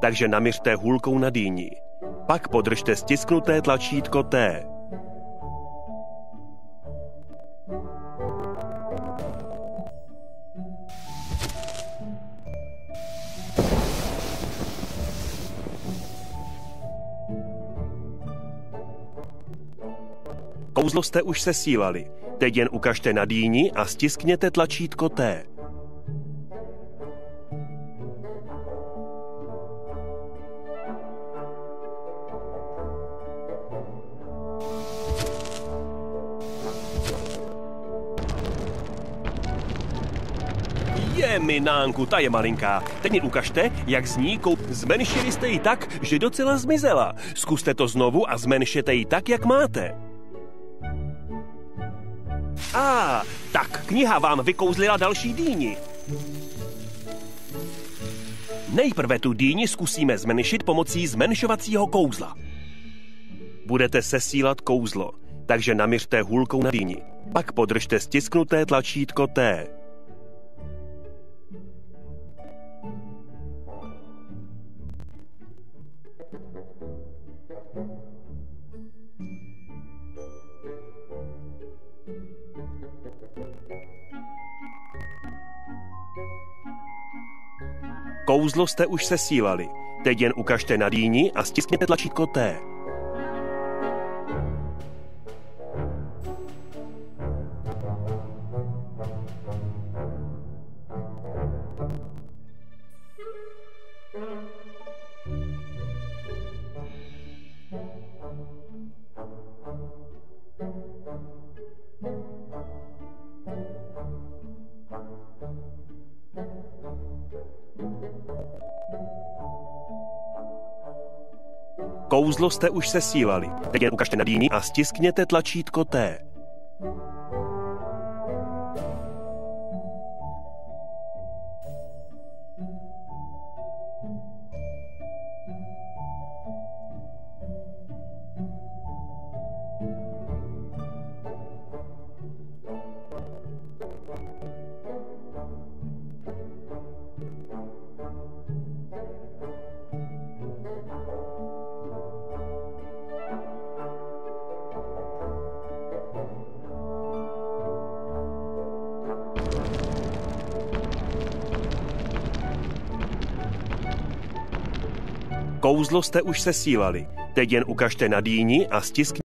takže naměřte hůlkou na dýni. Pak podržte stisknuté tlačítko T. Kouzlo jste už sesílali. Teď jen ukažte na dýni a stiskněte tlačítko T. Je, minánku, ta je malinká. Teď mi ukažte, jak zní kou... Zmenšili jste ji tak, že docela zmizela. Zkuste to znovu a zmenšete ji tak, jak máte. A, ah, tak kniha vám vykouzlila další dýni. Nejprve tu dýni zkusíme zmenšit pomocí zmenšovacího kouzla. Budete sesílat kouzlo, takže naměřte hůlkou na dýni. Pak podržte stisknuté tlačítko T. Kouzlo jste už sesílali. Teď jen ukažte na dýni a stiskněte tlačítko T. Kouzlo jste už sesílali. Teď jen ukažte na dýni a stiskněte tlačítko T. Kouzlo jste už sesílali. Teď jen ukažte na dýni a stiskněte